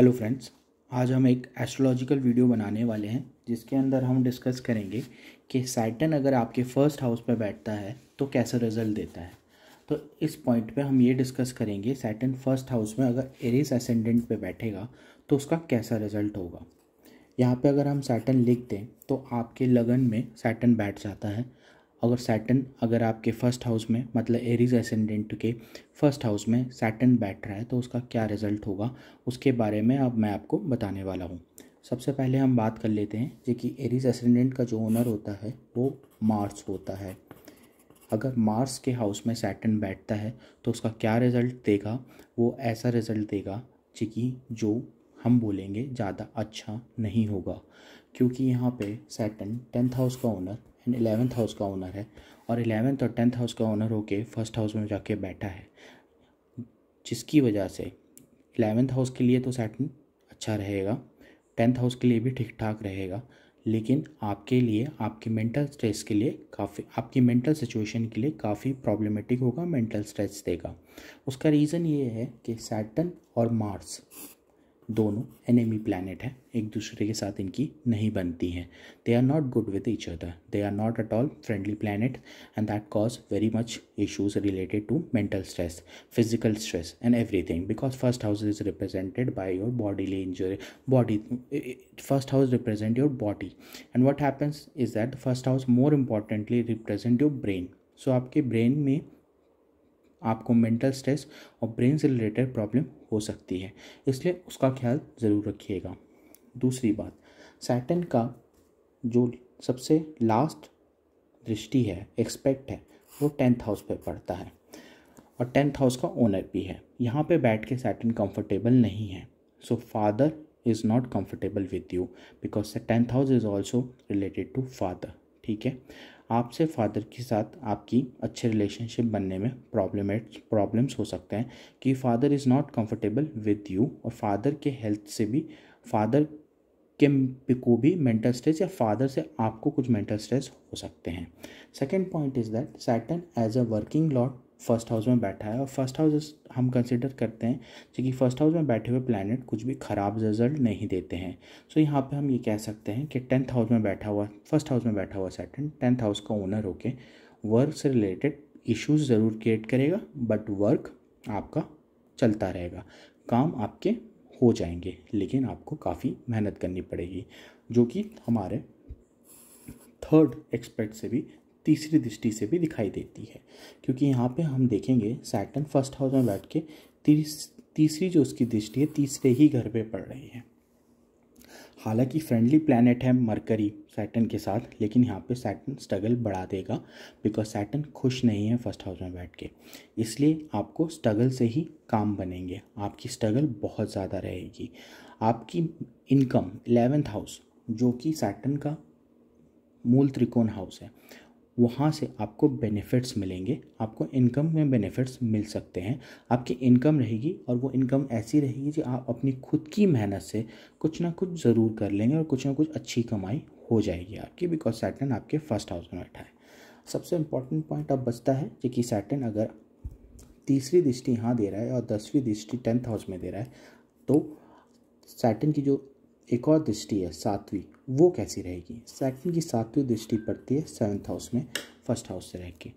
Hello friends आज हम एक एस्ट्रोलॉजिकल वीडियो बनाने वाले हैं, जिसके अंदर हम डिस्कस करेंगे कि सैटन अगर आपके फ़र्स्ट हाउस पर बैठता है तो कैसा रिज़ल्ट देता है। तो इस पॉइंट पे हम ये डिस्कस करेंगे सैटन फ़र्स्ट हाउस में अगर एरिस असेंडेंट पे बैठेगा तो उसका कैसा रिज़ल्ट होगा। यहाँ पे अगर हम सैटन लिख दें तो आपके लगन में सैटन बैठ जाता है अगर सैटन अगर आपके फ़र्स्ट हाउस में मतलब एरीज एसेंडेंट के फ़र्स्ट हाउस में सैटन बैठ रहा है तो उसका क्या रिज़ल्ट होगा, उसके बारे में अब मैं आपको बताने वाला हूँ। सबसे पहले हम बात कर लेते हैं जो कि एरीज एसेंडेंट का जो ओनर होता है, वो मार्स होता है। अगर मार्स के हाउस में सैटन बैठता है तो उसका क्या रिज़ल्ट देगा, वो ऐसा रिज़ल्ट देगा जी कि जो हम बोलेंगे ज़्यादा अच्छा नहीं होगा। क्योंकि यहाँ पे सैटन टेंथ हाउस का ओनर एंड एलेवेंथ हाउस का ओनर है और एलेवेंथ और टेंथ हाउस का ओनर होके फ़र्स्ट हाउस में जाके बैठा है। जिसकी वजह से एलेवेंथ हाउस के लिए तो सैटन अच्छा रहेगा टेंथ हाउस के लिए भी ठीक ठाक रहेगा, लेकिन आपके लिए, आपके मेंटल स्ट्रेस के लिए काफ़ी, आपकी मेंटल सिचुएशन के लिए काफ़ी प्रॉब्लमेटिक होगा मेंटल स्ट्रेस देगा। उसका रीज़न ये है कि सैटन और मार्स दोनों एनिमी प्लानट हैं, एक दूसरे के साथ इनकी नहीं बनती हैं। They are not good with each other they are not at all friendly planet and that cause very much issues related to mental stress physical stress and everything because first house is represented by your bodily injury body first house represent your body and what happens is that first house more importantly represent your brain so आपके brain में आपको mental stress और brain से related problem हो सकती है। इसलिए उसका ख्याल ज़रूर रखिएगा। दूसरी बात सैटन का जो सबसे लास्ट दृष्टि है, एक्सपेक्ट है, वो टेंथ हाउस पे पड़ता है और टेंथ हाउस का ओनर भी है। यहाँ पे बैठ के सैटन कंफर्टेबल नहीं है। So father is not comfortable with you because tenth house is also related to father, ठीक है? आपसे फादर के साथ आपकी अच्छे रिलेशनशिप बनने में प्रॉब्लम प्रॉब्लम्स हो सकते हैं कि father is not comfortable with you और फादर के हेल्थ से भी, फादर के को भी मेंटल स्ट्रेस या फादर से आपको कुछ मेंटल स्ट्रेस हो सकते हैं। Second point is that Saturn as a working lot first house में बैठा है और फ़र्स्ट हाउस हम कंसिडर करते हैं क्योंकि फ़र्स्ट हाउस में बैठे हुए प्लानट कुछ भी ख़राब रिज़ल्ट नहीं देते हैं। सो so, यहाँ पे हम ये कह सकते हैं कि टेंथ हाउस में बैठा हुआ फ़र्स्ट हाउस में बैठा हुआ सेटन टेंथ हाउस का ओनर होके वर्क से रिलेटेड इश्यूज़ ज़रूर क्रिएट करेगा बट वर्क आपका चलता रहेगा। काम आपके हो जाएँगे लेकिन आपको काफ़ी मेहनत करनी पड़ेगी जो कि हमारे थर्ड एक्सपेक्ट से भी तीसरी दृष्टि से भी दिखाई देती है। क्योंकि यहाँ पे हम देखेंगे सैटन फ़र्स्ट हाउस में बैठ के तीस, तीसरी जो उसकी दृष्टि है, तीसरे ही घर पे पड़ रही है। हालाँकि फ्रेंडली प्लानट है मरकरी सैटन के साथ, लेकिन यहाँ पे सैटन स्ट्रगल बढ़ा देगा बिकॉज़ सैटन खुश नहीं है फ़र्स्ट हाउस में बैठ के। इसलिए आपको स्ट्रगल से ही काम बनेंगे। आपकी स्ट्रगल बहुत ज़्यादा रहेगी। आपकी इनकम एलेवेंथ हाउस जो कि सैटन का मूल त्रिकोण हाउस है वहाँ से आपको बेनिफिट्स मिलेंगे, आपको इनकम में बेनिफिट्स मिल सकते हैं। आपकी इनकम रहेगी और वो इनकम ऐसी रहेगी कि आप अपनी खुद की मेहनत से कुछ ना कुछ ज़रूर कर लेंगे और कुछ ना कुछ अच्छी कमाई हो जाएगी आपकी बिकॉज़ सैटन आपके फ़र्स्ट हाउस में बैठा है। सबसे इंपॉर्टेंट पॉइंट अब बचता है कि सैटन अगर तीसरी दृष्टि यहाँ दे रहा है और दसवीं दृष्टि टेंथ हाउस में दे रहा है तो सैटन की जो एक और दृष्टि है, सातवीं। वो कैसी रहेगी? सैटन की सातवीं दृष्टि पड़ती है सेवन्थ हाउस में फ़र्स्ट हाउस से रह के।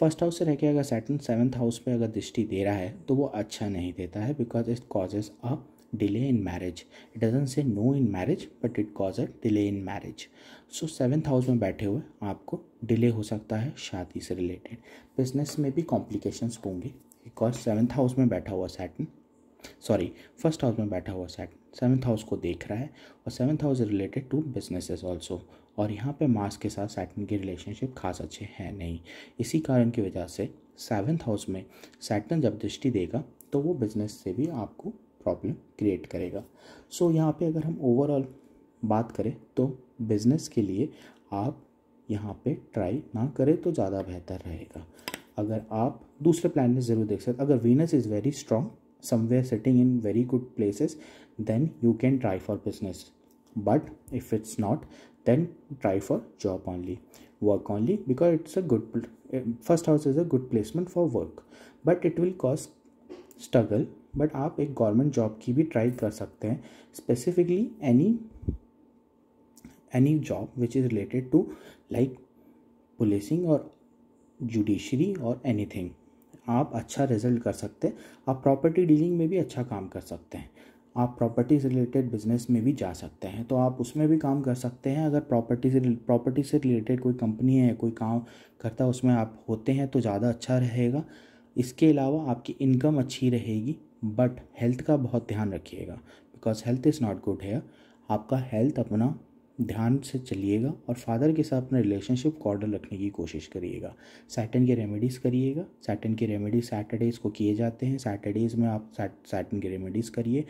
फ़र्स्ट हाउस से रह के अगर सैटन सेवन्थ हाउस पे अगर दृष्टि दे रहा है तो वो अच्छा नहीं देता है because it causes a delay in marriage it doesn't say no in marriage but it cause a delay in marriage so seventh house में बैठे हुए आपको डिले हो सकता है शादी से रिलेटेड बिज़नेस में भी कॉम्प्लिकेशंस होंगे। बिकॉज़ सेवन्थ हाउस में बैठा हुआ सैटन सॉरी फ़र्स्ट हाउस में बैठा हुआ सैटन सेवन्थ हाउस को देख रहा है और seventh house related to businesses also और यहाँ पे मार्स के साथ सैटन की रिलेशनशिप खास अच्छे हैं नहीं। इसी कारण की वजह से सेवन्थ हाउस में सैटन जब दृष्टि देगा तो वो बिज़नेस से भी आपको प्रॉब्लम क्रिएट करेगा। सो so, यहाँ पे अगर हम ओवरऑल बात करें तो बिज़नेस के लिए आप यहाँ पे ट्राई ना करें तो ज़्यादा बेहतर रहेगा। अगर आप दूसरे प्लान ज़रूर देख सकते अगर Venus is very strong somewhere sitting in very good places then you can try for business but if it's not then try for job only work only because it's a good first house is a good placement for work but it will cause struggle but आप एक government job की भी try कर सकते हैं specifically any any job which is related to like policing और judiciary और anything आप अच्छा रिज़ल्ट कर सकते हैं। आप प्रॉपर्टी डीलिंग में भी अच्छा काम कर सकते हैं। आप प्रॉपर्टी से रिलेटेड बिज़नेस में भी जा सकते हैं। तो आप उसमें भी काम कर सकते हैं। अगर प्रॉपर्टी से प्रॉपर्टी से रिलेटेड कोई कंपनी है, कोई काम करता है उसमें आप होते हैं तो ज़्यादा अच्छा रहेगा। इसके अलावा आपकी इनकम अच्छी रहेगी बट हेल्थ का बहुत ध्यान रखिएगा। Because health is not good है आपका हेल्थ अपना ध्यान से चलिएगा और फादर के साथ अपना रिलेशनशिप कॉर्डर रखने की कोशिश करिएगा। सैटन के रेमेडीज़ करिएगा। सैटन के रेमेडीज़ सैटरडेज़ को किए जाते हैं। सैटरडेज़ में आप सैटन के रेमेडीज़ करिए।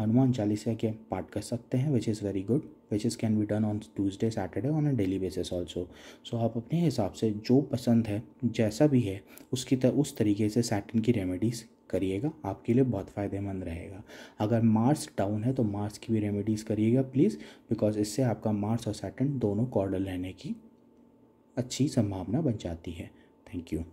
हनुमान चालीसा के पाठ कर सकते हैं which is very good which is can be done on Tuesday Saturday on a daily basis also so आप अपने हिसाब से जो पसंद है जैसा भी है उसकी तर, उस तरीके से सैटन की रेमेडीज़ करिएगा, आपके लिए बहुत फ़ायदेमंद रहेगा। अगर मार्स डाउन है तो मार्स की भी रेमेडीज़ करिएगा प्लीज़ बिकॉज़ इससे आपका मार्स और सैटन दोनों कॉर्डल रहने की अच्छी संभावना बन जाती है। Thank you